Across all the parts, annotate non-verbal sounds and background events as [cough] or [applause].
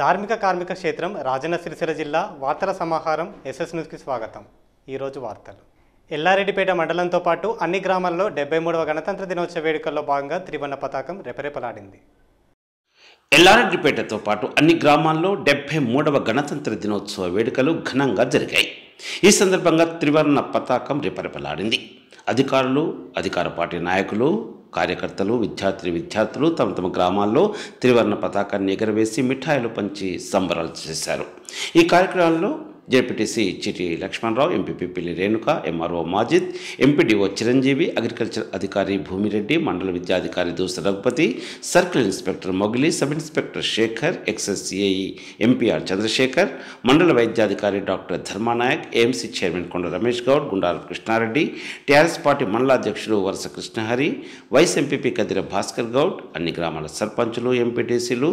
ధార్మిక కార్మిక క్షేత్రం రాజన్న సిరిసిల్ల జిల్లా వార్తల సమాహారం ఎస్ఎస్ న్యూస్కి స్వాగతం. ఈరోజు వార్తలు. ఎల్లారెడ్డిపేట మండలంతో పాటు అన్ని గ్రామాల్లో డెబ్బై మూడవ గణతంత్ర దినోత్సవ వేడుకల్లో భాగంగా త్రివర్ణ పతాకం రెపరెపలాడింది. ఎల్లారెడ్డిపేటతో పాటు అన్ని గ్రామాల్లో డెబ్బై మూడవ గణతంత్ర దినోత్సవ వేడుకలు ఘనంగా జరిగాయి. ఈ సందర్భంగా త్రివర్ణ పతాకం రెపరెపలాడింది. అధికారులు అధికార పార్టీ నాయకులు కార్యకర్తలు విద్యార్థి విద్యార్థులు తమ తమ గ్రామాల్లో త్రివర్ణ పతాకాన్ని ఎగరవేసి మిఠాయిలు పంచి సంబరాలు చేశారు. ఈ కార్యక్రమాల్లో ZPTC Chiti Lakshmanarao MPP Pilli Renuka MRO Majid MPDO Chiranjeevi agriculture అధికారి భూమిరెడ్డి మండల విద్యాధికారి Doosa Raghupathi circle inspector Mogili sub inspector Shekhar excise MPR Chandrashekhar మండల వైద్యాధికారి doctor Dharmanayak AMC chairman Konda Ramesh Goud Gundaru Krishnareddy TRS party మండలాధ్యక్షుడు Varusa Krishnahari vice MPP Kadira Bhaskar Goud అన్ని గ్రామాల సర్పంచులు ఎంపీటీసీలు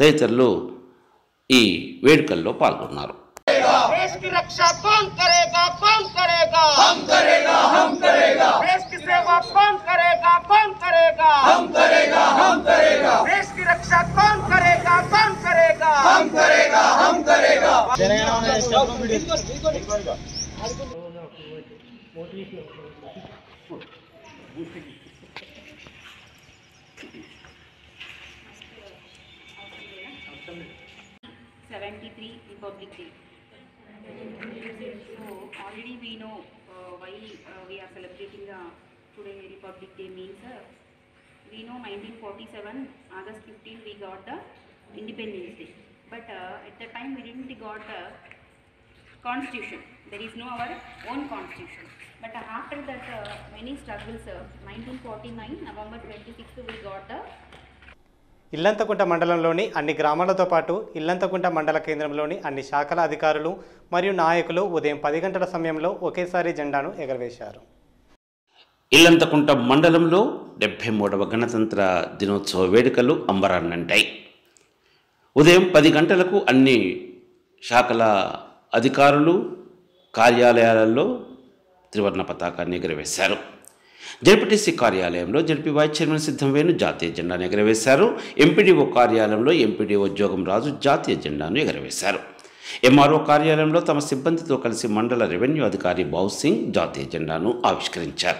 తదితరులు ఈ వేడుకల్లో పాల్గొన్నారు. देश की रक्षा कौन करेगा कौन करेगा? हम करेगा हम करेगा। देश की सेवा कौन करेगा कौन करेगा? हम करेगा हम करेगा। देश की रक्षा कौन करेगा कौन करेगा? हम करेगा हम करेगा। Seventy-three Republic Day. So already we know uh, why uh, we are celebrating the today Republic Day means. Uh, we know 1947 August 15 we got the Independence Day, but uh, at the time we didn't got the constitution. There is no our own constitution. But uh, after that uh, many struggles, uh, 1949 November 26th we got the Illanthakunta మండలంలోని అన్ని గ్రామాలతో పాటు ఇల్లంతకుంట మండల కేంద్రంలోని అన్ని శాఖల అధికారులు మరియు నాయకులు ఉదయం పది గంటల సమయంలో ఒకేసారి జెండాను ఎగరవేశారు. ఇల్లంతకుంట మండలంలో డెబ్బై మూడవ గణతంత్ర దినోత్సవ వేడుకలు అంబరాన్నంటాయి. ఉదయం పది గంటలకు అన్ని శాఖల అధికారులు కార్యాలయాలలో త్రివర్ణ పతాకాన్ని ఎగురవేశారు. జడ్పీటీసీ కార్యాలయంలో జడ్పీ వైస్ చైర్మన్ సిద్ధం వేణు జాతీయ జెండాను ఎగరవేశారు. ఎంపీడీఓ కార్యాలయంలో ఎంపీడీఓ జోగం రాజు జాతీయ జెండాను ఎగరవేశారు. ఎంఆర్ఓ కార్యాలయంలో తమ సిబ్బందితో కలిసి మండల రెవెన్యూ అధికారి బాబు సింగ్ జాతీయ జెండాను ఆవిష్కరించారు.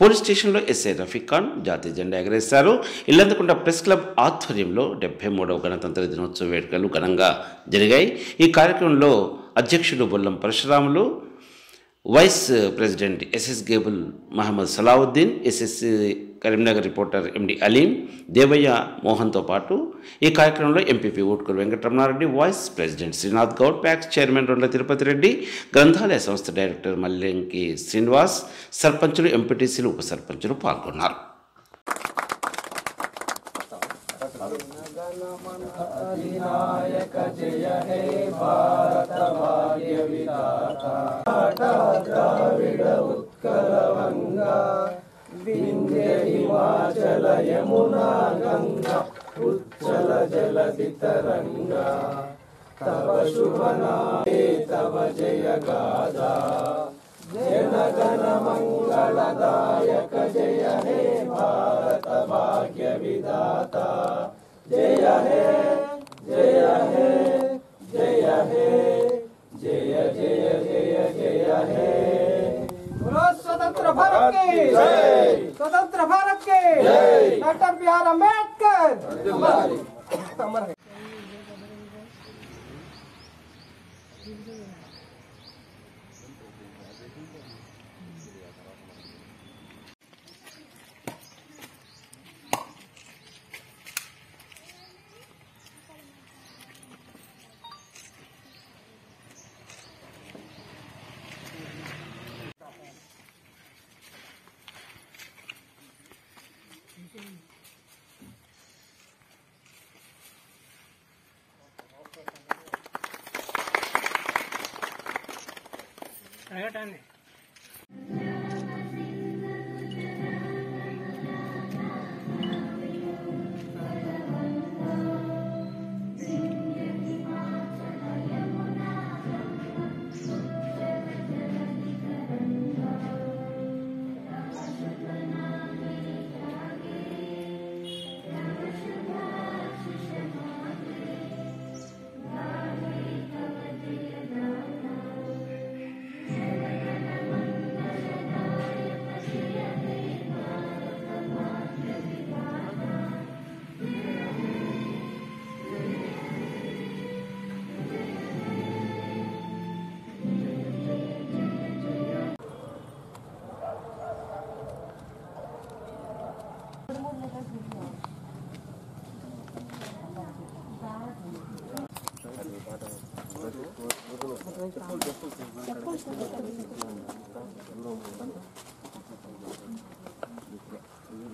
పోలీస్ స్టేషన్లో ఎస్ఐ రఫీక్ ఖాన్ జాతీయ జెండా ఎగరేశారు. ఇల్లందుకుంట ప్రెస్ క్లబ్ ఆధ్వర్యంలో డెబ్బై మూడవ గణతంత్ర దినోత్సవ వేడుకలు ఘనంగా జరిగాయి. ఈ కార్యక్రమంలో అధ్యక్షుడు Bollam Parashuramulu vice president SS gable Mohammed Salauddin SS Karimnagar reporter MD Aleem Devaiah మోహన్తో పాటు ఈ కార్యక్రమంలో MPP Otkur Venkataramanareddy vice president Srinath Goud PACS chairman Rondla Tirupati Reddy గ్రంథాలయ సంస్థ డైరెక్టర్ మల్లెంకి శ్రీనివాస్ సర్పంచులు ఎంపీటీసీలు ఉప సర్పంచులు పాల్గొన్నారు. कजय हे भारत भाग्य विधाता द्राविड उत्कल गंगा विंध्य हिमाचल यमुना गंगा उच्चल जल तरंगा तव शुभ नामे तव जय गादा जन गण मंगल मंगलदायक जय हे भारत भाग्य विदाता जय हे बोलो स्वतंत्र भारत की स्वतंत्र भारत की डॉक्टर बी आर अम्बेडकर अमर है टाइम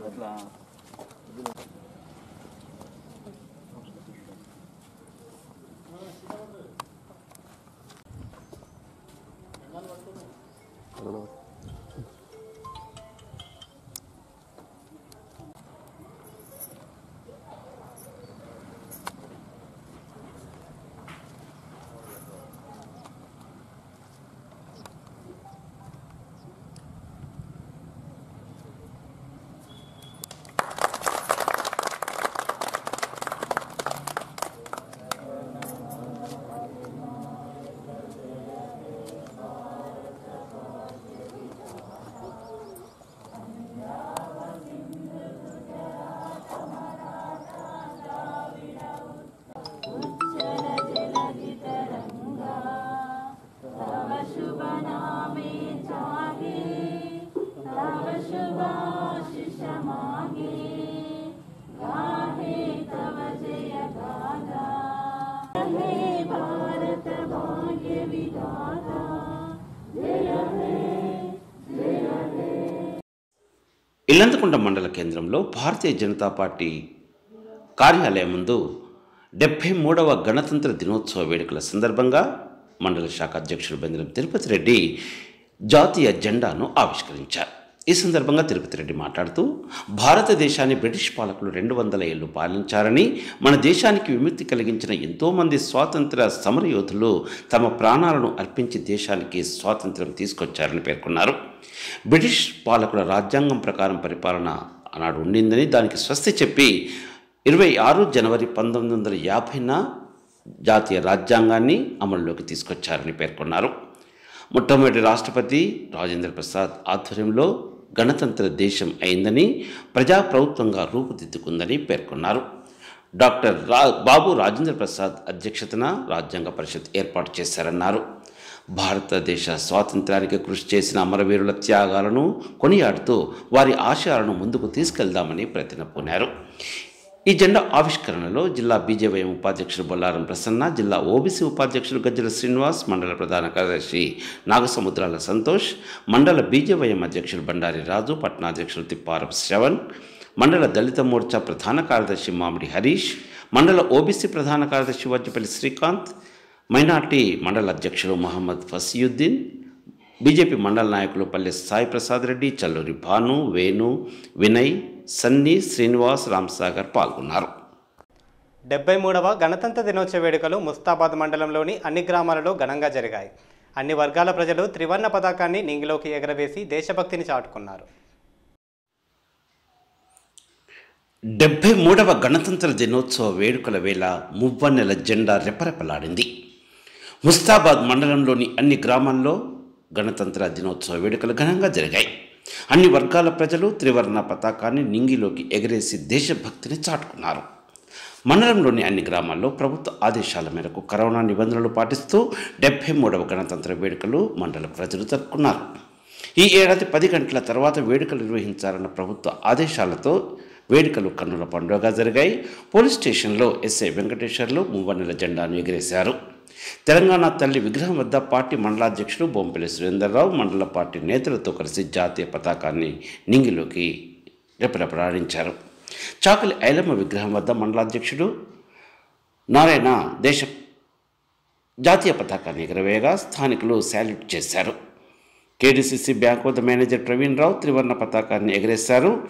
это для... I. ఇల్లంతకుంట మండల కేంద్రంలో భారతీయ జనతా పార్టీ కార్యాలయం ముందు డెబ్బై మూడవ గణతంత్ర దినోత్సవ వేడుకల సందర్భంగా మండల శాఖ అధ్యక్షుడు బెందరం తిరుపతి రెడ్డి జాతీయ జెండాను ఆవిష్కరించారు. ఈ సందర్భంగా తిరుపతి రెడ్డి మాట్లాడుతూ భారతదేశాన్ని బ్రిటిష్ పాలకులు రెండు వందల ఏళ్ళు పాలించారని మన దేశానికి విముక్తి కలిగించిన ఎంతోమంది స్వాతంత్ర సమరయోధులు తమ ప్రాణాలను అర్పించి దేశానికి స్వాతంత్రం తీసుకొచ్చారని పేర్కొన్నారు. బ్రిటిష్ పాలకుల రాజ్యాంగం ప్రకారం పరిపాలన ఆనాడు ఉండిందని దానికి స్వస్తి చెప్పి ఇరవై ఆరు జనవరి పంతొమ్మిది వందల యాభైన జాతీయ రాజ్యాంగాన్ని అమల్లోకి తీసుకొచ్చారని పేర్కొన్నారు. మొట్టమొదటి రాష్ట్రపతి రాజేంద్ర ప్రసాద్ ఆధ్వర్యంలో గణతంత్ర దేశం అయిందని ప్రజాప్రభుత్వంగా రూపుదిద్దుకుందని పేర్కొన్నారు. డాక్టర్ రా బాబు రాజేంద్ర ప్రసాద్ అధ్యక్షతన రాజ్యాంగ పరిషత్ ఏర్పాటు చేశారన్నారు. భారతదేశ స్వాతంత్రానికి కృషి చేసిన అమరవీరుల త్యాగాలను కొనియాడుతూ వారి ఆశయాలను ముందుకు తీసుకెళ్దామని ప్రతినపూనారు ఈ జెండా ఆవిష్కరణలో జిల్లా బీజేవైఎం ఉపాధ్యక్షుడు బొల్లారం ప్రసన్న జిల్లా ఓబీసీ ఉపాధ్యక్షుడు గజ్జల శ్రీనివాస్ మండల ప్రధాన కార్యదర్శి నాగసముద్రాల సంతోష్ మండల బీజేవైఎం అధ్యక్షుడు బండారి రాజు పట్నాధ్యక్షుడు తిప్పారం శ్రవణ్ మండల దళిత మోర్చా ప్రధాన కార్యదర్శి మామిడి హరీష్ మండల ఓబీసీ ప్రధాన కార్యదర్శి వజ్జపల్లి శ్రీకాంత్ మైనార్టీ మండల అధ్యక్షుడు మహమ్మద్ ఫసియుద్దీన్ బీజేపీ మండల నాయకులు పల్లె సాయి ప్రసాద్ రెడ్డి చల్లూరి భాను వేణు వినయ్ సన్నీ శ్రీనివాస్ రామ్సాగర్ పాల్గొన్నారు. డెబ్బై మూడవ గణతంత్ర దినోత్సవ వేడుకలు ముస్తాబాద్ మండలంలోని అన్ని గ్రామాలలో ఘనంగా జరిగాయి. అన్ని వర్గాల ప్రజలు త్రివర్ణ పతాకాన్ని నింగిలోకి ఎగరవేసి దేశభక్తిని చాటుకున్నారు. డెబ్బై మూడవ గణతంత్ర దినోత్సవ వేడుకల వేళ మువ్వన్నెల జెండా రెపరెపలాడింది. ముస్తాబాద్ మండలంలోని అన్ని గ్రామాల్లో గణతంత్ర దినోత్సవ వేడుకలు ఘనంగా జరిగాయి. అన్ని వర్గాల ప్రజలు త్రివర్ణ పతాకాన్ని నింగిలోకి ఎగరేసి దేశభక్తిని చాటుకున్నారు. మండలంలోని అన్ని గ్రామాల్లో ప్రభుత్వ ఆదేశాల మేరకు కరోనా నిబంధనలు పాటిస్తూ డెబ్బై మూడవ గణతంత్ర వేడుకలు మండల ప్రజలు జరుపుకున్నారు. ఈ ఏడాది పది గంటల తర్వాత వేడుకలు నిర్వహించాలన్న ప్రభుత్వ ఆదేశాలతో వేడుకలు కన్నుల పండుగగా జరిగాయి. పోలీస్ స్టేషన్లో ఎస్ఐ వెంకటేశ్వర్లు మూవన్నెల జెండాను ఎగిరేశారు. తెలంగాణ తల్లి విగ్రహం వద్ద పార్టీ మండలాధ్యక్షుడు బొంపల్లి సురేందర్రావు మండల పార్టీ నేతలతో కలిసి జాతీయ పతాకాన్ని నింగిలోకి రెపరెపరాడించారు చాకలి ఐలమ్మ విగ్రహం వద్ద మండలాధ్యక్షుడు నారాయణ దేశ జాతీయ పతాకాన్ని ఎగరవేయగా స్థానికులు శాల్యూట్ చేశారు. కేడీసీసీ బ్యాంక్ వద్ద మేనేజర్ ప్రవీణ్ రావు త్రివర్ణ పతాకాన్ని ఎగరేశారు.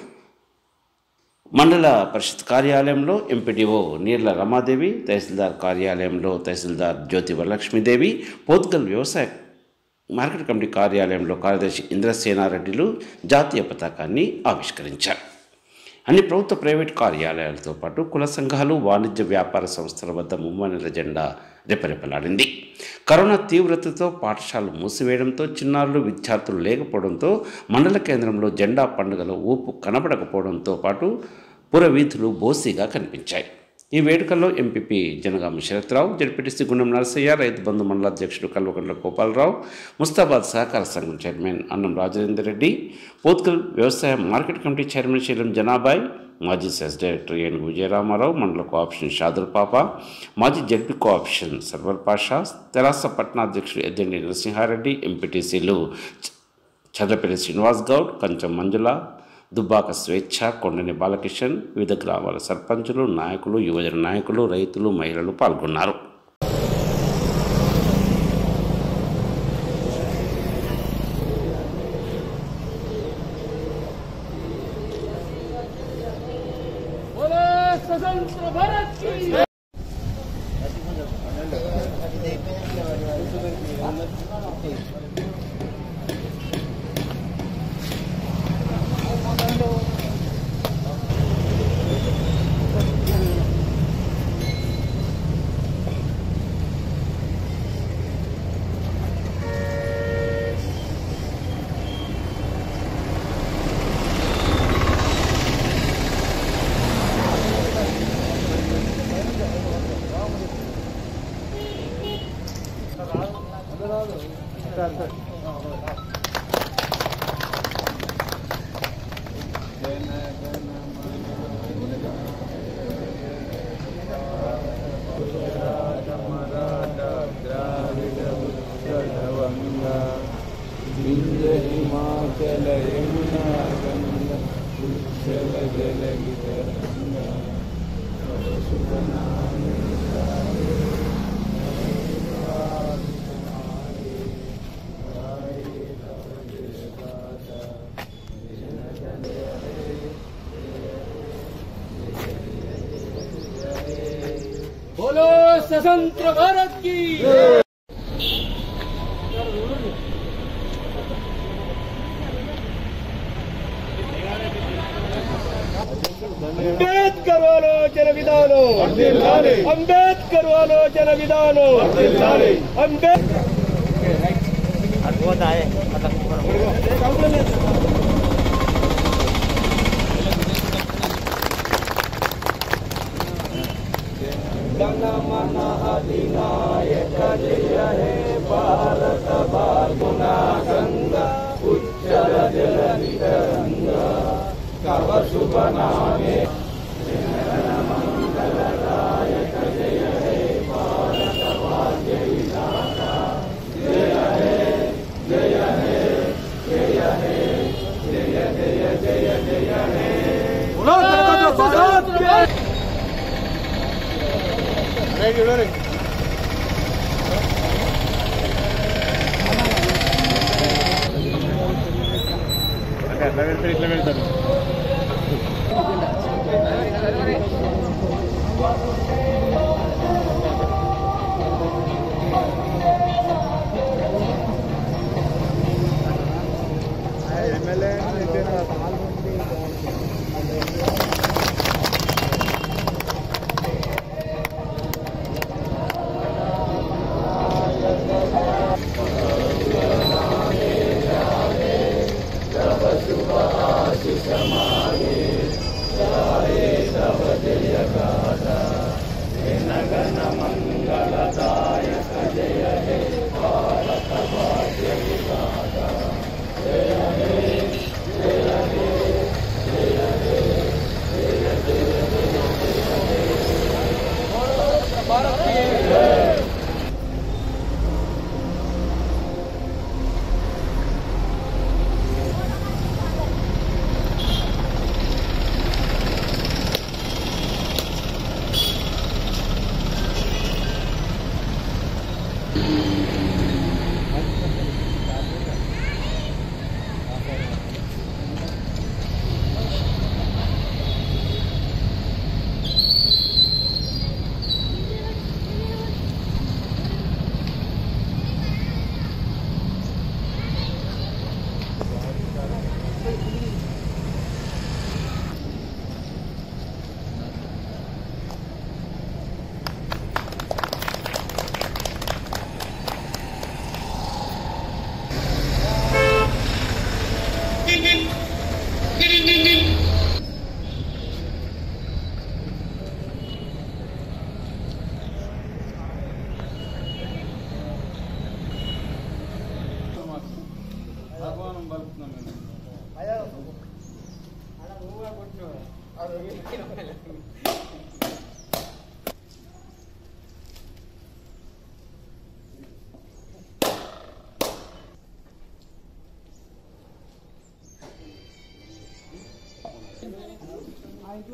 మండల పరిషత్ కార్యాలయంలో ఎంపీడీఓ నీర్ల రమాదేవి తహసీల్దార్ కార్యాలయంలో తహసీల్దార్ జ్యోతి వరలక్ష్మీదేవి పోత్కల్ వ్యవసాయ మార్కెట్ కమిటీ కార్యాలయంలో కార్యదర్శి ఇంద్రసేనారెడ్డిలు జాతీయ పతాకాన్ని ఆవిష్కరించారు. అన్ని ప్రభుత్వ ప్రైవేట్ కార్యాలయాలతో పాటు కుల సంఘాలు వాణిజ్య వ్యాపార సంస్థల వద్ద ముమ్మనెల జెండా రెపరెపలాడింది. కరోనా తీవ్రతతో పాఠశాలలు మూసివేయడంతో చిన్నారులు విద్యార్థులు లేకపోవడంతో మండల కేంద్రంలో జెండా పండుగలో ఊపు కనబడకపోవడంతో పాటు పురవీధులు బోసిగా కనిపించాయి. ఈ వేడుకల్లో ఎంపీపీ జనగామ శరత్రావు జడ్పీటీసీ గుండం నరసయ్య రైతు బంధు మండలాధ్యక్షుడు కల్వకండ్ల గోపాలరావు ముస్తాబాద్ సహకార సంఘం చైర్మన్ అన్నం రాజేందర్ రెడ్డి పోత్కల్ వ్యవసాయ market committee chairman Seelam Janabai మాజీ సెస్ డైరెక్టర్ ఏనుగు విజయరామారావు మండల కోఆప్షన్ షాదుల్ పాప మాజీ జడ్పీ కోఆప్షన్ సర్వర్ పాషా తెరాస పట్టణాధ్యక్షుడు ఎద్దండి నరసింహారెడ్డి ఎంపీటీసీలు చంద్రపల్లి శ్రీనివాస్ గౌడ్ కంచం మంజుల దుబ్బాక స్వేచ్ఛ కొండని బాలకిషన్ వివిధ గ్రామాల సర్పంచులు నాయకులు యువజన నాయకులు రైతులు మహిళలు పాల్గొన్నారు. बोलो स्वतंत्र भारत की ಸಂವಿಧಾನ ಜನ ವಿಧಾನ ಅಂಬೇಡ್ಕರ್ ಗಣಮನ ಅಧಿನಾಯಕ ಜಯ ಹೇ ಭಾರತ ಬಾಗುನಾ ಗಂಗ ಉಚ್ಚರ ಜಲ ನಿರಂಗ ಕವ ಶುಭ ನಾಮೇ take it. Okay, level 3, level 7.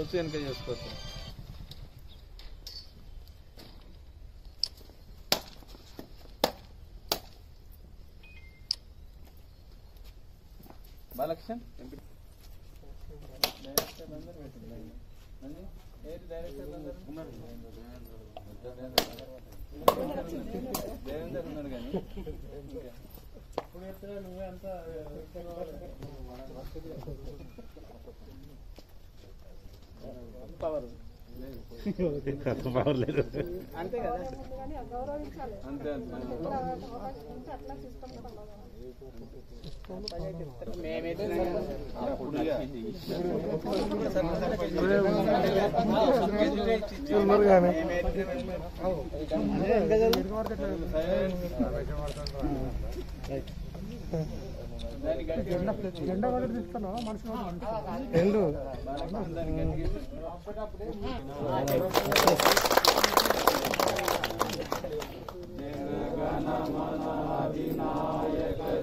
చేసుకోవచ్చు వెనక చేసుకోవచ్చు బాలకృష్ణ డైరెక్టర్ అందరు పెట్టింది మళ్ళీ ఏది డైరెక్టర్ అందరు ఉన్నారు దేవేందర్ ఉన్నాడు కానీ ఇంకా. ఇప్పుడు ఎక్కడ నువ్వే అంతా పవర్ అంతే కదా జెండా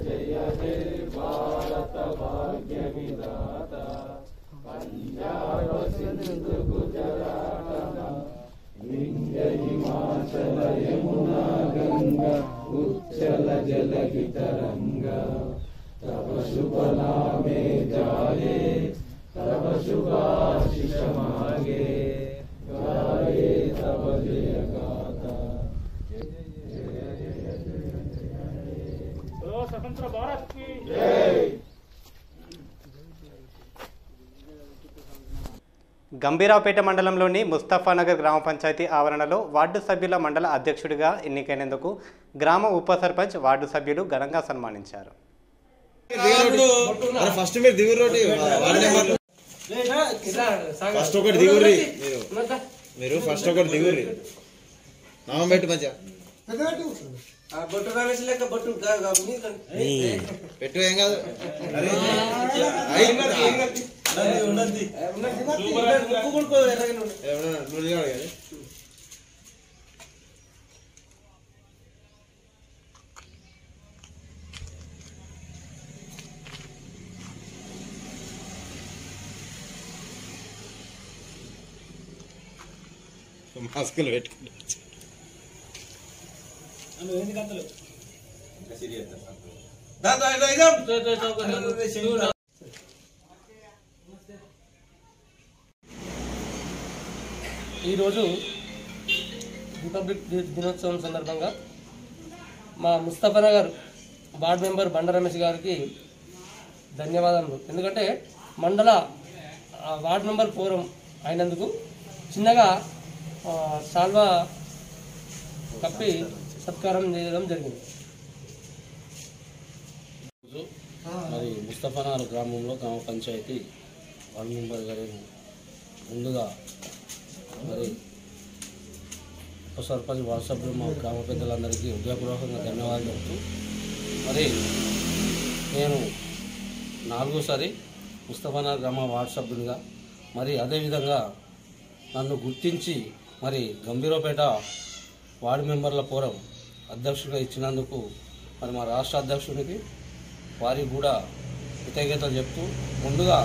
జయ జయ భారత భాగ్య విధాత పంజాబ్ ఉచ్చల జల గితరంగా అంతే గంభీరావుపేట మండలంలోని ముస్తఫానగర్ గ్రామ పంచాయతీ ఆవరణలో వార్డు సభ్యుల మండల అధ్యక్షుడిగా ఎన్నికైనందుకు గ్రామ ఉప సర్పంచ్ వార్డు సభ్యులు ఘనంగా సన్మానించారు. ఫస్ట్ మీరు దిగురు ఫస్ట్ ఒకటి దిగుర్రి మీరు. మీరు ఫస్ట్ ఒకటి దిగుర్రి. నామం పెట్టి మంచిగా పెట్టు ఏం కాదు. నువ్వు మాస్కులు పెట్టుకుంటా ఈరోజు రిపబ్లిక్ దినోత్సవం సందర్భంగా మా ముస్తఫానగర్ వార్డ్ మెంబర్ బండ రమేష్ గారికి ధన్యవాదాలు ఎందుకంటే మండల వార్డ్ మెంబర్ ఫోరం అయినందుకు చిన్నగా సాల్వా కప్పి సత్కారం చేయడం జరిగింది. మరి ముస్తఫానగర్ గ్రామంలో గ్రామ పంచాయతీ వార్డు మెంబర్ గారిని ముందుగా మరి ఉప సర్పంచ్ వార్డు సభ్యులు మా గ్రామ పెద్దలందరికీ ఉద్యోగపూర్వకంగా ధన్యవాదాలు చెప్తూ మరి నేను నాలుగోసారి ముస్తఫానగర్ గ్రామ వార్డు సభ్యునిగా మరి అదేవిధంగా నన్ను గుర్తించి మరి గంభీరపేట వార్డు మెంబర్ల ఫోరం అధ్యక్షుడిగా ఇచ్చినందుకు మరి మా రాష్ట్ర అధ్యక్షునికి వారికి కూడా కృతజ్ఞతలు చెప్తూ ముందుగా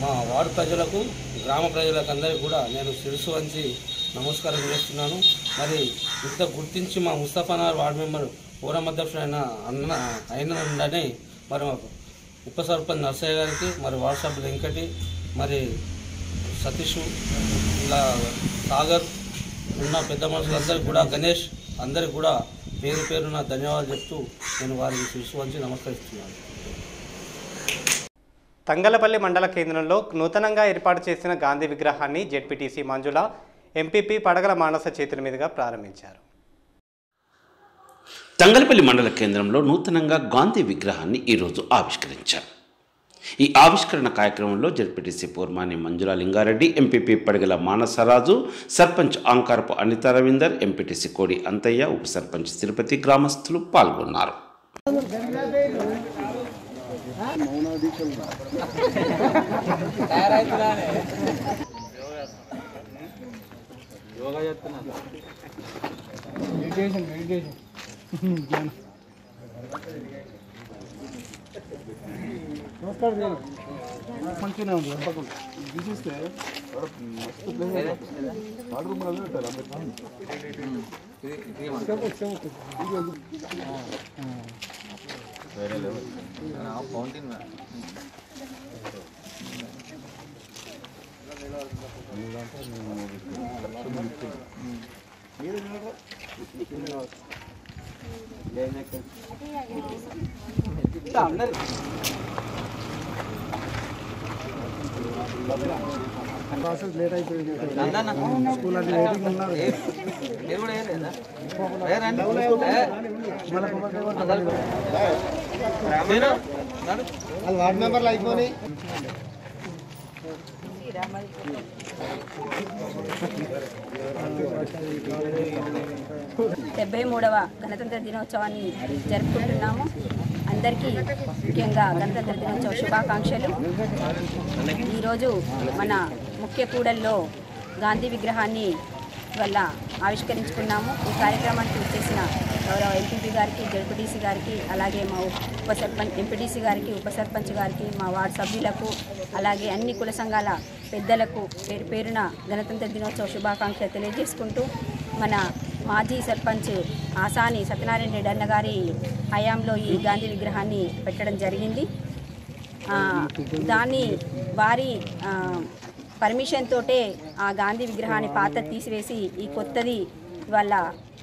మా వార్డు ప్రజలకు గ్రామ ప్రజలకు అందరికీ కూడా నేను సిరుసు వంచి నమస్కారం చేస్తున్నాను. మరి ఇంత గుర్తించి మా ముస్తఫానగర్ వార్డు మెంబర్ పూరం అధ్యక్షుడు అయిన అన్న అయినందని మరి మాకు ఉప సర్పంచ్ నర్సయ్య గారికి మరి వాట్సాప్ వెంకటి మరి సతీష్ ఇలా సాగర్ ఉన్న పెద్ద మనుషులందరికీ కూడా గణేష్ అందరికి కూడా పేరు పేరున ధన్యవాదాలు చెప్తూ నేను వారికి వంచి నమస్కరిస్తున్నాను. తంగలపల్లి మండల కేంద్రంలో నూతనంగా ఏర్పాటు చేసిన గాంధీ విగ్రహాన్ని జెడ్పీటీసీ మంజుల ఎంపీపీ పడగల మానస చేతుల మీదుగా ప్రారంభించారు. తంగలపల్లి మండల కేంద్రంలో నూతనంగా గాంధీ విగ్రహాన్ని ఈరోజు ఆవిష్కరించారు. ఈ ఆవిష్కరణ కార్యక్రమంలో ZPTC Purmani Manjula Lingareddy MPP Padigala Manasaraju sarpanch Ankarapu Anitha Ravinder MPTC Kodi Anthaiah ఉప సర్పంచ్ తిరుపతి గ్రామస్తులు పాల్గొన్నారు. మెడిటేషన్ మెడిటేషన్ [laughs] [laughs] ನಮಸ್ಕಾರ ಫಂಕ್ಷನ್ ಬಿಸಿಸ್ತೆ ಮಸ್ತ್ ಪ್ಲೇಸ್ ಆರ್ಡ್ರ್ ಮಾಡೋದು ಇರ್ತಾರೆ ನಾವು ಫೌಂಟೇನ್ ನೀರು ప్రాసెస్ లేట్ అయిపోయింది నందన్న. స్కూల్ అంటే వెయిటింగ్ ఉన్నారు మీరు కూడా ఏం లేదా ఏ రండి ఏ. మీరు నడు. వాళ్ళు వార్డు మెంబర్లు అయిపోయి డెబ్బై మూడవ గణతంత్ర దినోత్సవాన్ని జరుపుకుంటున్నాము. అందరికీ ముఖ్యంగా గణతంత్ర దినోత్సవ శుభాకాంక్షలు. ఈరోజు మన ముఖ్య కూడల్లో గాంధీ విగ్రహాన్ని వల్ల ఆవిష్కరించుకున్నాము. ఈ కార్యక్రమానికి వచ్చేసిన గౌరవ ఎంపీపీ గారికి జడ్పీటీసీ గారికి అలాగే మా ఉప సర్పంచ్ ఎంపీటీసీ గారికి ఉప సర్పంచ్ గారికి మా వార్డు సభ్యులకు అలాగే అన్ని కుల సంఘాల పెద్దలకు పేరు పేరున గణతంత్ర దినోత్సవ శుభాకాంక్షలు తెలియజేసుకుంటూ మన మాజీ సర్పంచ్ ఆసాని సత్యనారాయణ రెడ్డి అన్న గారి హయాంలో ఈ గాంధీ విగ్రహాన్ని పెట్టడం జరిగింది. దాన్ని వారి పర్మిషన్ తోటే ఆ గాంధీ విగ్రహాన్ని పాత తీసివేసి ఈ కొత్తది ఇవాళ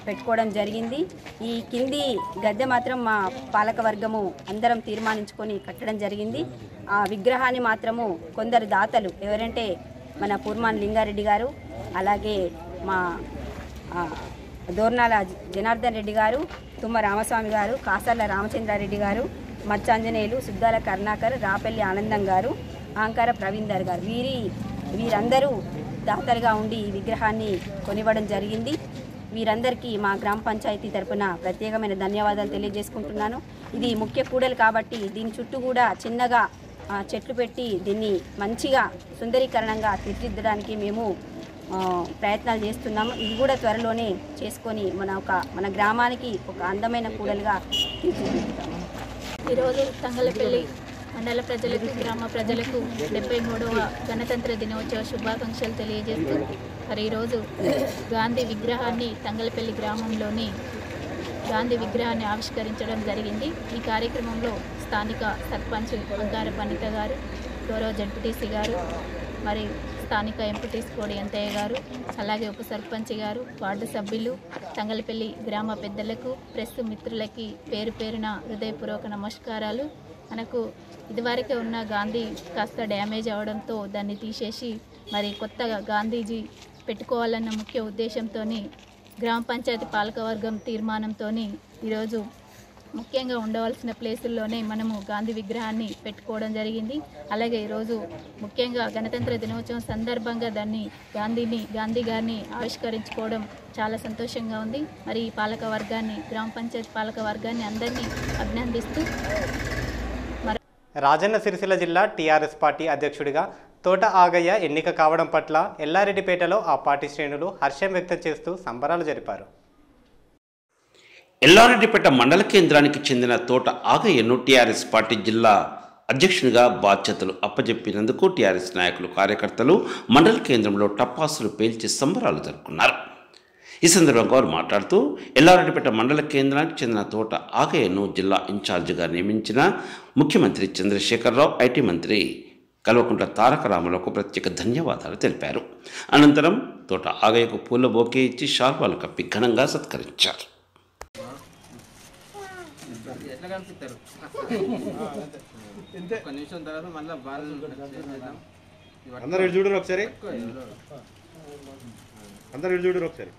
పెట్టుకోవడం జరిగింది. ఈ కింది గద్దె మాత్రం మా పాలక వర్గము అందరం తీర్మానించుకొని కట్టడం జరిగింది. ఆ విగ్రహాన్ని మాత్రము కొందరు దాతలు ఎవరంటే మన పూర్మాన్ లింగారెడ్డి గారు అలాగే మా దోర్నాల జనార్దన్ రెడ్డి గారు తుమ్మ రామస్వామి గారు కాసర్ల రామచంద్రారెడ్డి గారు మచ్చాంజనేయులు సుద్దాల కరుణాకర్ రాపల్లి ఆనందం గారు ఆంకార ప్రవీందర్ గారు వీరి వీరందరూ దాతలుగా ఉండి ఈ విగ్రహాన్ని కొనివ్వడం జరిగింది. వీరందరికీ మా గ్రామ పంచాయతీ తరపున ప్రత్యేకమైన ధన్యవాదాలు తెలియజేసుకుంటున్నాను. ఇది ముఖ్య కూడలు కాబట్టి దీని చుట్టూ కూడా చిన్నగా చెట్లు పెట్టి దీన్ని మంచిగా సుందరీకరణంగా తీర్చిదిద్దడానికి మేము ప్రయత్నాలు చేస్తున్నాము. ఇది కూడా త్వరలోనే చేసుకొని మన ఒక మన గ్రామానికి ఒక అందమైన కూడలుగా తీర్చిదిద్దుతాము. ఈరోజు తంగలపల్లి మండల ప్రజలకు గ్రామ ప్రజలకు డెబ్బై మూడవ గణతంత్ర దినోత్సవ శుభాకాంక్షలు తెలియజేస్తూ మరి ఈరోజు గాంధీ విగ్రహాన్ని తంగలపల్లి గ్రామంలోని గాంధీ విగ్రహాన్ని ఆవిష్కరించడం జరిగింది. ఈ కార్యక్రమంలో స్థానిక సర్పంచ్ అంగార పనిత గారు గౌరవ జడ్పీటీసీ గారు మరి స్థానిక ఎంపీటీసీ కోడి ఎంతయ్య గారు అలాగే ఉప సర్పంచ్ గారు వార్డు సభ్యులు తంగలపల్లి గ్రామ పెద్దలకు ప్రెస్ మిత్రులకి పేరు పేరున హృదయపూర్వక నమస్కారాలు. మనకు ఇదివరకే ఉన్న గాంధీ కాస్త డ్యామేజ్ అవడంతో దాన్ని తీసేసి మరి కొత్తగా గాంధీజీ పెట్టుకోవాలన్న ముఖ్య ఉద్దేశంతో గ్రామ పంచాయతీ పాలకవర్గం తీర్మానంతో ఈరోజు ముఖ్యంగా ఉండవలసిన ప్లేసుల్లోనే మనము గాంధీ విగ్రహాన్ని పెట్టుకోవడం జరిగింది. అలాగే ఈరోజు ముఖ్యంగా గణతంత్ర దినోత్సవం సందర్భంగా దాన్ని గాంధీని గాంధీ గారిని ఆవిష్కరించుకోవడం చాలా సంతోషంగా ఉంది. మరి ఈ పాలక వర్గాన్ని గ్రామ పంచాయతీ పాలక వర్గాన్ని అందరినీ అభినందిస్తూ రాజన్న సిరిసిల్ల జిల్లా టీఆర్ఎస్ పార్టీ అధ్యక్షుడిగా తోట ఆగయ్య ఎన్నిక కావడం పట్ల ఎల్లారెడ్డిపేటలో ఆ పార్టీ శ్రేణులు హర్షం వ్యక్తం చేస్తూ సంబరాలు జరిపారు. ఎల్లారెడ్డిపేట మండల కేంద్రానికి చెందిన తోట ఆగయ్యను టీఆర్ఎస్ పార్టీ జిల్లా అధ్యక్షునిగా బాధ్యతలు అప్పజెప్పినందుకు టీఆర్ఎస్ నాయకులు కార్యకర్తలు మండల కేంద్రంలో టపాసులు పేల్చి సంబరాలు జరుపుకున్నారు. ఈ సందర్భంగా వారు మాట్లాడుతూ ఎల్లారెడ్డిపేట మండల కేంద్రానికి చెందిన తోట ఆగయ్యను జిల్లా ఇన్ఛార్జిగా నియమించిన ముఖ్యమంత్రి చంద్రశేఖరరావు ఐటీ మంత్రి కల్వకుంట్ల తారక రాములకు ప్రత్యేక ధన్యవాదాలు తెలిపారు. అనంతరం తోట ఆగయ్యకు పూల బోకే ఇచ్చి షాల్వాలు కప్పి ఘనంగా సత్కరించారు. అందరు చూడరు ఒకసారి. అందరు చూడరు ఒకసారి.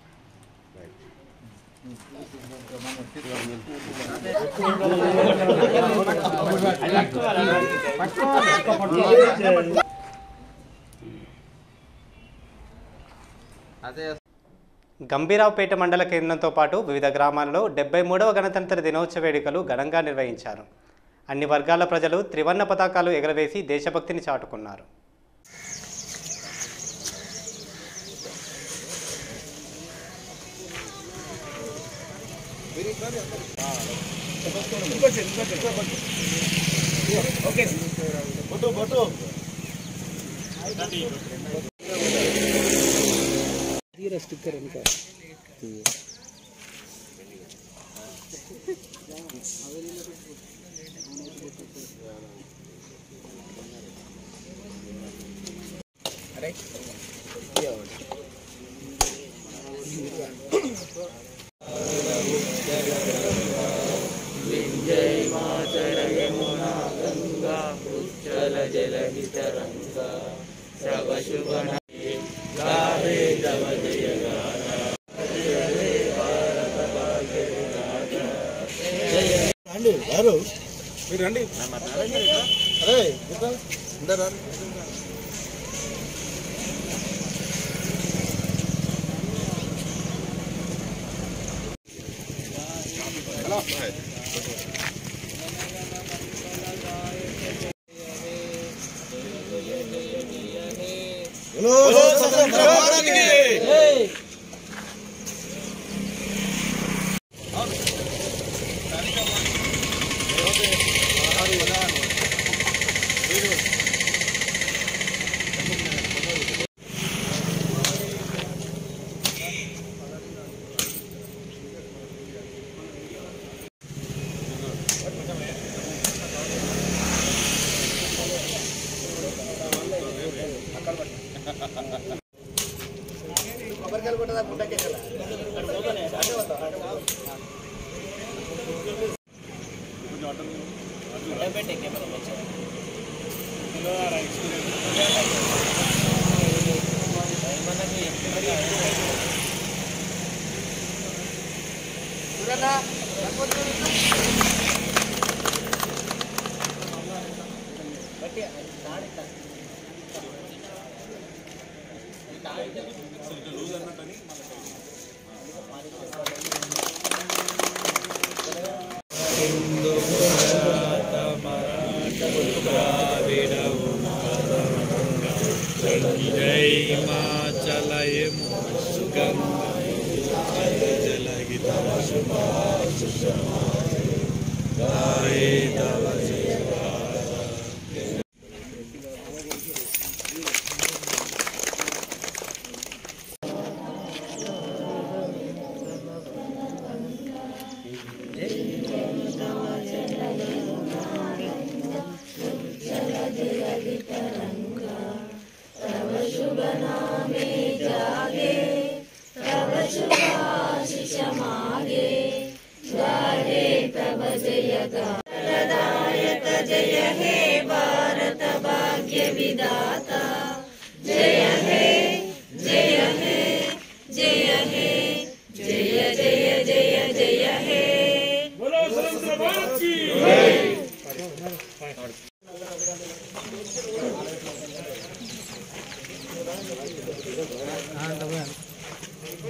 గంభీరావుపేట మండల కేంద్రంతో పాటు వివిధ గ్రామాల్లో డెబ్బై మూడవ గణతంత్ర దినోత్సవ వేడుకలు ఘనంగా నిర్వహించారు. అన్ని వర్గాల ప్రజలు త్రివర్ణ పతాకాలు ఎగరవేసి దేశభక్తిని చాటుకున్నారు. स्टिकर इनका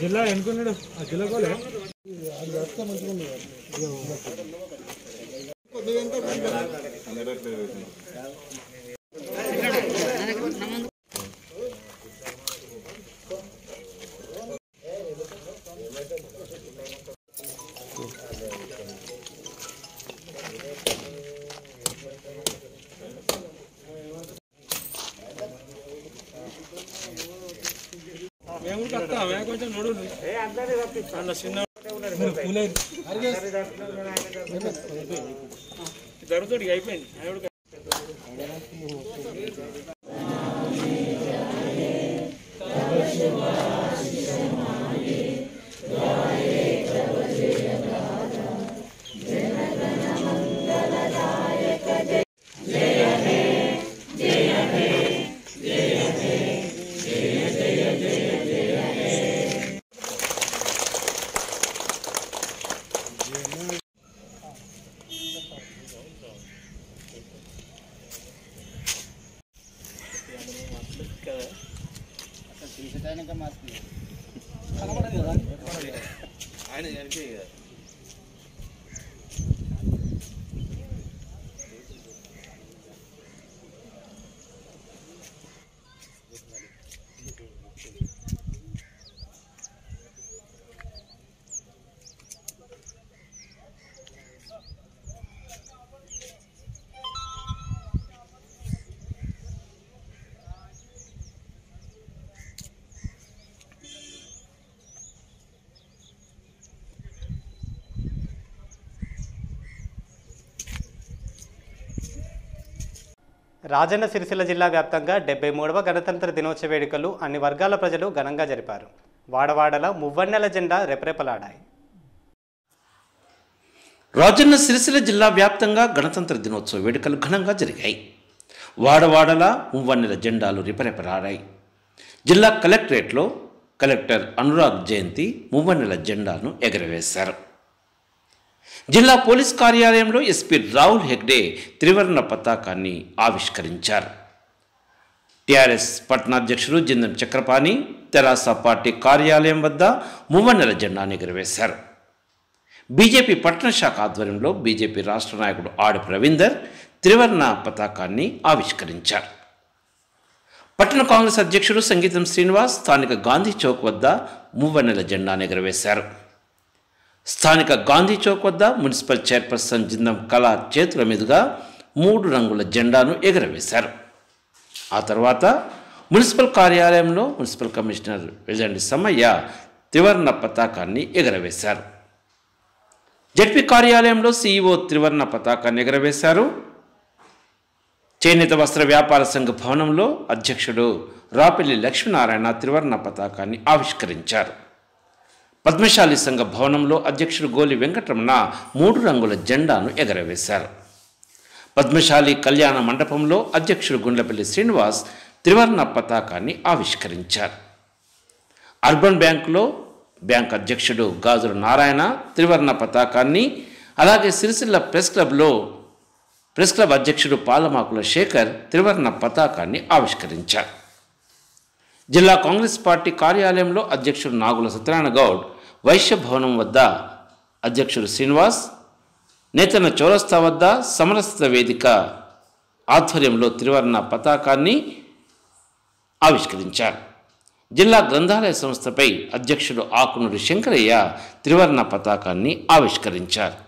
జిల్లా ఎన్నుకున్నాడు ఆ జిల్లా కోలే అది వస్తే మంచిగా ఉంది మేము రాజన్న సిరిసిల్ల జిల్లా వ్యాప్తంగా డెబ్బై మూడవ గణతంత్ర దినోత్సవ వేడుకలు అన్ని వర్గాల ప్రజలు ఘనంగా జరిపారు. వాడవాడల మువ్వన్నెల జెండా రెపరెపలాడాయి. రాజన్న సిరిసిల్ల జిల్లా వ్యాప్తంగా గణతంత్ర దినోత్సవ వేడుకలు ఘనంగా జరిగాయి. వాడవాడల మువ్వన్నెల జెండాలు రిపరెపరాడాయి జిల్లా కలెక్టరేట్లో కలెక్టర్ అనురాగ్ జయంతి మువ్వన్నెల జెండాను ఎగరవేశారు. జిల్లా పోలీస్ కార్యాలయంలో ఎస్పీ రాహుల్ హెగ్డే త్రివర్ణ పతాకాన్ని ఆవిష్కరించారు. టీఆర్ఎస్ పట్టణాధ్యక్షుడు జిందం చక్రపాణి తెరాస పార్టీ కార్యాలయం వద్ద మువ్వన్నెల జెండాను ఎగురవేశారు. బీజేపీ పట్టణ శాఖ ఆధ్వర్యంలో బీజేపీ రాష్ట్ర నాయకుడు ఆడి రవీందర్ త్రివర్ణ పతాకాన్ని ఆవిష్కరించారు. పట్టణ కాంగ్రెస్ అధ్యక్షుడు సంగీతం శ్రీనివాస్ స్థానిక గాంధీ చౌక్ వద్ద మువ్వన్నెల జెండాను ఎగురవేశారు. స్థానిక గాంధీ చౌక్ వద్ద మున్సిపల్ చైర్పర్సన్ జిందం కళా చేతుల మీదుగా మూడు రంగుల జెండాను ఎగరవేశారు. ఆ తర్వాత మున్సిపల్ కార్యాలయంలో మున్సిపల్ కమిషనర్ వెజండి సమ్మయ్య త్రివర్ణ పతాకాన్ని ఎగరవేశారు. జడ్పీ కార్యాలయంలో సీఈఓ త్రివర్ణ పతాకాన్ని ఎగరవేశారు. చేనేత వస్త్ర వ్యాపార సంఘ భవనంలో అధ్యక్షుడు రాపెల్లి లక్ష్మీనారాయణ త్రివర్ణ పతాకాన్ని ఆవిష్కరించారు. పద్మశాలి సంఘ భవనంలో అధ్యక్షుడు గోలి వెంకటరమణ మూడు రంగుల జెండాను ఎగరవేశారు. పద్మశాలి కళ్యాణ మండపంలో అధ్యక్షుడు గుండ్లపల్లి శ్రీనివాస్ త్రివర్ణ పతాకాన్ని ఆవిష్కరించారు. అర్బన్ బ్యాంకులో బ్యాంక్ అధ్యక్షుడు గాజుల నారాయణ త్రివర్ణ పతాకాన్ని అలాగే సిరిసిల్ల ప్రెస్ క్లబ్లో ప్రెస్ క్లబ్ అధ్యక్షుడు పాలమాకుల శేఖర్ త్రివర్ణ పతాకాన్ని ఆవిష్కరించారు. జిల్లా కాంగ్రెస్ పార్టీ కార్యాలయంలో అధ్యక్షుడు నాగుల సత్యనారాయణ గౌడ్ వైశ్య భవనం వద్ద అధ్యక్షుడు శ్రీనివాస్ నేతన్న చౌరస్తా వద్ద సమరస్త వేదిక ఆధ్వర్యంలో త్రివర్ణ పతాకాన్ని ఆవిష్కరించారు. జిల్లా గ్రంథాలయ సంస్థపై అధ్యక్షుడు ఆకునూరి శంకరయ్య త్రివర్ణ పతాకాన్ని ఆవిష్కరించారు.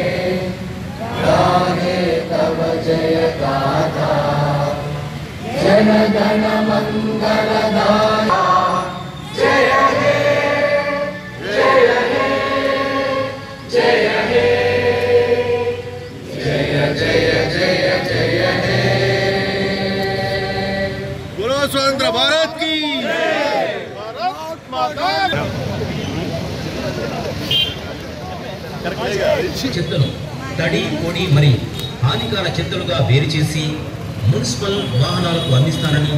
जय गाथा जनगण मङ्गलदाया जय हे जय हे जय हे जय जय जय जय हे बोलो स्वतंत्र भारत की भारत माता చిత్తలు తడి పొడి మరి హానికార చెత్తలుగా వేరు చేసి మున్సిపల్ వాహనాలకు అందిస్తారని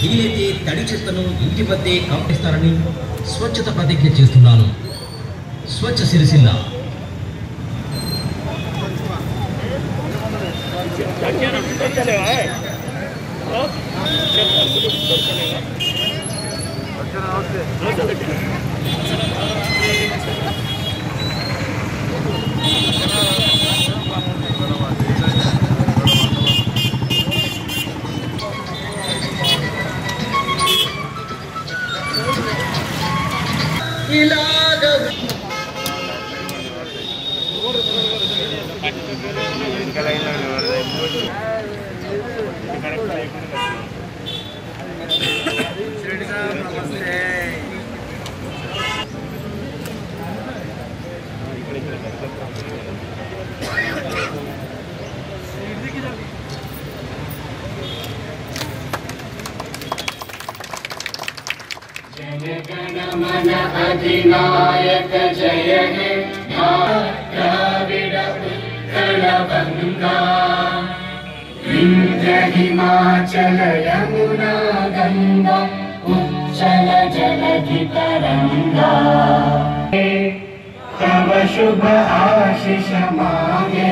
వీలైతే తడి చెత్తను ఇంటి వద్దే కంపిస్తారని స్వచ్ఛత ప్రతిజ్ఞ చేస్తున్నాను స్వచ్ఛ సిరిసిల్ల Thank you. Ilah न मन अधिमाय जय मा इन्द्रहि माचलयुना गङ्गा उच्च जगति गङ्गा तव शुभ आशिषमाने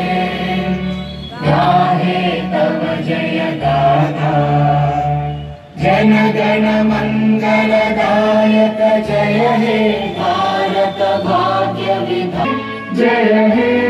याहे तव जयता धा जन जय हे भारत भाग्यविध जय हे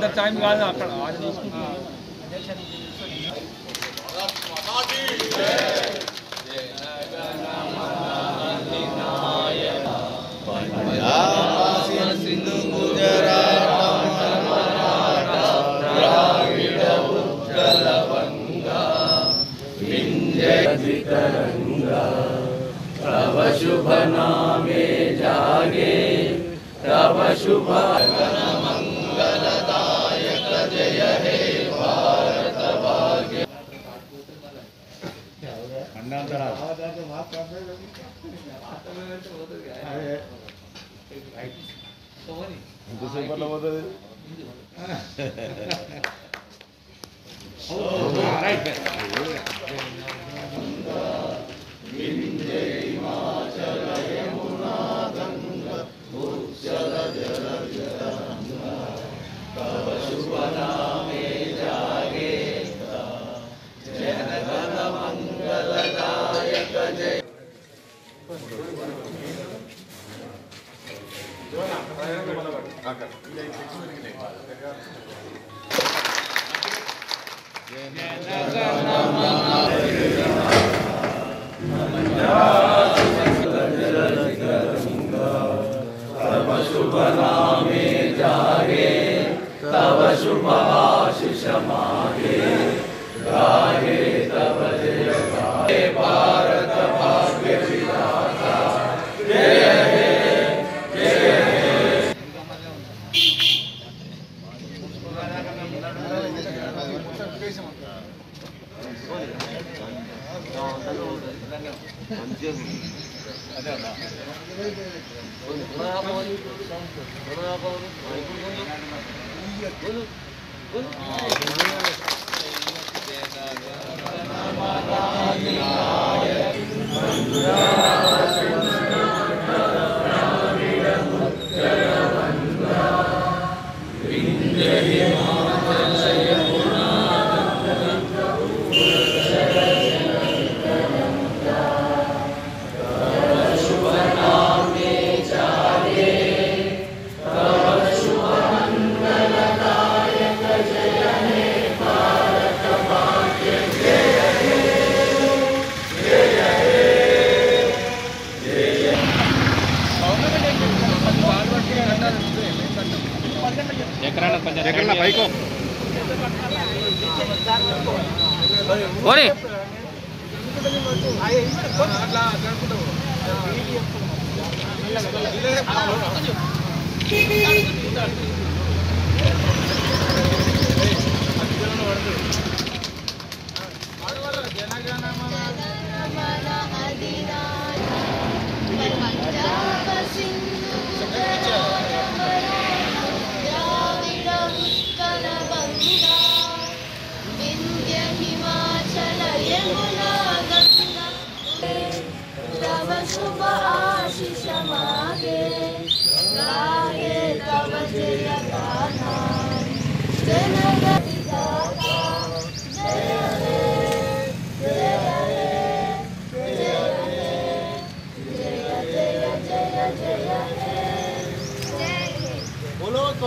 the time Ghana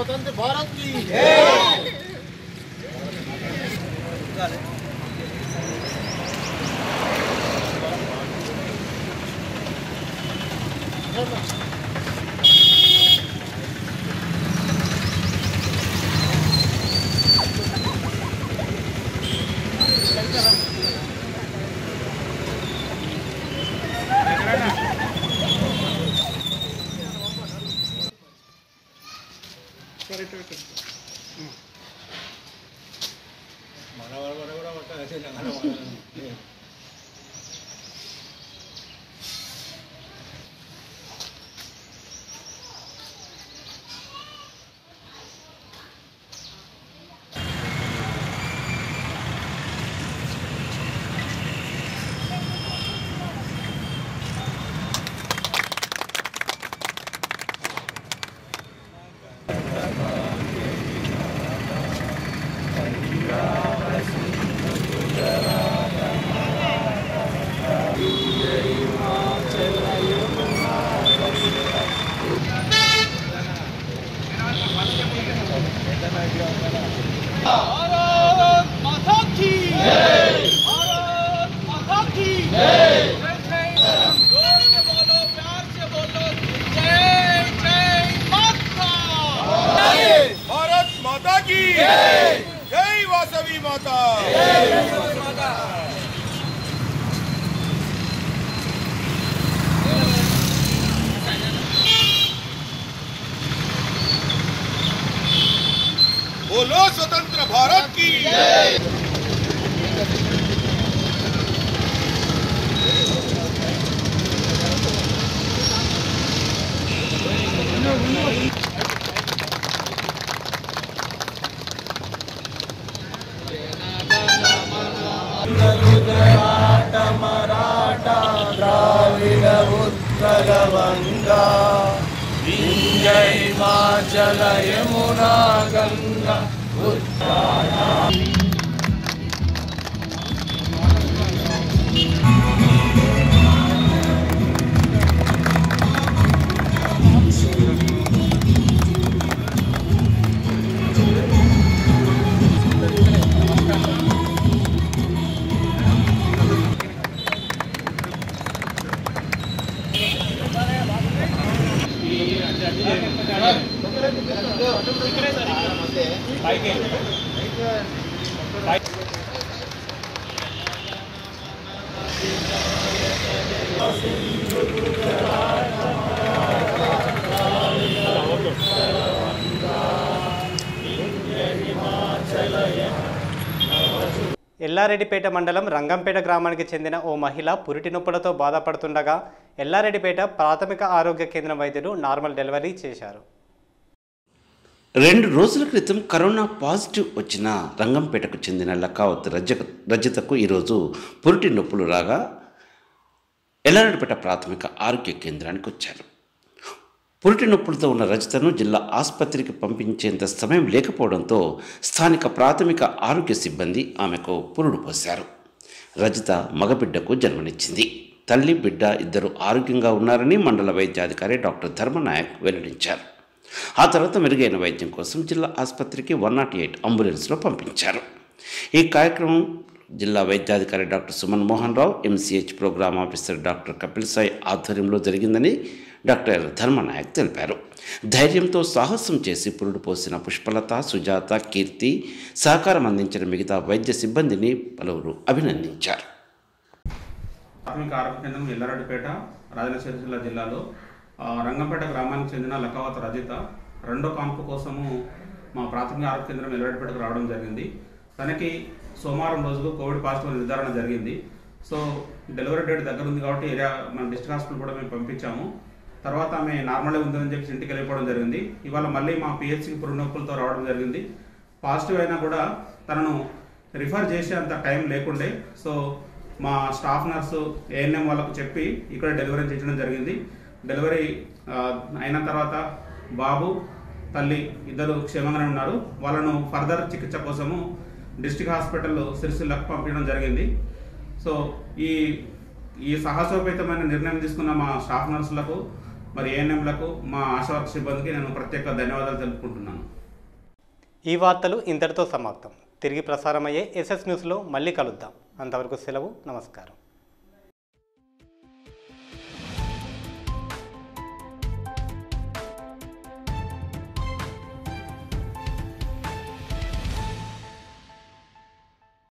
स्वतंत्र भारत की। ఎల్లారెడ్డిపేట మండలం రంగంపేట గ్రామానికి చెందిన ఓ మహిళ పురిటి నొప్పులతో బాధపడుతుండగా ఎల్లారెడ్డిపేట ప్రాథమిక ఆరోగ్య కేంద్రం వైద్యులు నార్మల్ డెలివరీ చేశారు. రెండు రోజుల క్రితం కరోనా పాజిటివ్ వచ్చిన రంగంపేటకు చెందిన లకావత్ రజ రజతకు ఈరోజు పురిటి నొప్పులు రాగా ఎల్లారెడ్డిపేట ప్రాథమిక ఆరోగ్య కేంద్రానికి వచ్చారు. పురిటి నొప్పులతో ఉన్న రజితను జిల్లా ఆసుపత్రికి పంపించేంత సమయం లేకపోవడంతో స్థానిక ప్రాథమిక ఆరోగ్య సిబ్బంది ఆమెకు పురుడు పోశారు. రజిత మగబిడ్డకు జన్మనిచ్చింది. తల్లి బిడ్డ ఇద్దరు ఆరోగ్యంగా ఉన్నారని మండల వైద్యాధికారి డాక్టర్ ధర్మనాయక్ వెల్లడించారు. ఆ తర్వాత మెరుగైన వైద్యం కోసం జిల్లా ఆసుపత్రికి వన్ నాట్ ఎయిట్ అంబులెన్స్లో పంపించారు. ఈ కార్యక్రమం జిల్లా వైద్యాధికారి doctor Suman Mohan Rao MCH programme officer doctor Kapil Sai ఆధ్వర్యంలో జరిగిందని డాక్టర్ ధర్మనాయక్ తెలిపారు. ధైర్యంతో సాహసం చేసి పురుడు పోసిన పుష్పలత సుజాత కీర్తి సహకారం అందించిన మిగతా వైద్య సిబ్బందిని పలువురు అభినందించారు. ప్రాథమిక ఆరోగ్య కేంద్రం ఎల్లారెడ్డిపేట రాజన్న జిల్లాలో రంగంపేట గ్రామానికి చెందిన లకావత రజిత రెండో కాన్పు కోసము మా ప్రాథమిక ఆరోగ్య కేంద్రం ఎల్లారెడ్డిపేటకు రావడం జరిగింది. తనకి సోమవారం రోజు కోవిడ్ పాజిటివ్ నిర్ధారణ జరిగింది. సో డెలివరీ డేట్ దగ్గర ఉంది కాబట్టి ఏరియా మన డిస్ట్రిక్ట్ హాస్పిటల్ కూడా మేము పంపించాము. తర్వాత ఆమె నార్మల్గా ఉందని చెప్పి ఇంటికి వెళ్ళిపోవడం జరిగింది. ఇవాళ మళ్ళీ మా పిహెచ్సికి పురునొప్పులతో రావడం జరిగింది. పాజిటివ్ అయినా కూడా తనను రిఫర్ చేసే అంత టైం లేకుండే. సో మా స్టాఫ్ నర్సు ఏఎన్ఎం వాళ్ళకు చెప్పి ఇక్కడ డెలివరీ చేయించడం జరిగింది. డెలివరీ అయిన తర్వాత బాబు తల్లి ఇద్దరు క్షేమంగానే ఉన్నారు. వాళ్ళను ఫర్దర్ చికిత్స కోసము డిస్టిక్ హాస్పిటల్ సిరిసిల్లకు పంపించడం జరిగింది. సో ఈ ఈ సాహసోపేతమైన నిర్ణయం తీసుకున్న మా స్టాఫ్ నర్సులకు మరి ఏఎన్ఎంలకు మా ఆశా సిబ్బందికి నేను ప్రత్యేక ధన్యవాదాలు తెలుపుకుంటున్నాను. ఈ వార్తలు ఇంతటితో సమాప్తం. తిరిగి ప్రసారమయ్యే ఎస్ఎస్ న్యూస్లో మళ్ళీ కలుద్దాం. అంతవరకు సెలవు నమస్కారం.